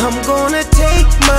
I'm gonna take my